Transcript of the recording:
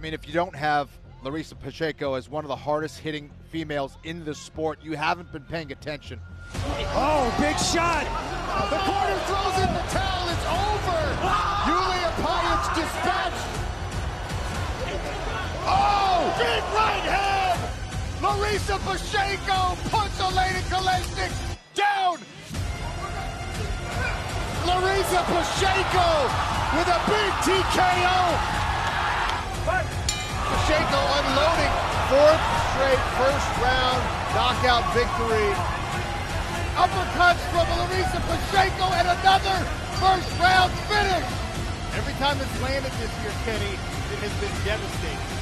mean, if you don't have Larissa Pacheco as one of the hardest hitting females in the sport, you haven't been paying attention. Oh, big shot. The corner throws in the towel. It's over. Yulia Pajic dispatched. Oh, big right hand. Larissa Pacheco puts Elena Kolesnyk down. Larissa Pacheco with a big TKO. Fourth straight first round knockout victory. Uppercuts from Larissa Pacheco and another first round finish. Every time it's landed this year, Kenny, it has been devastating.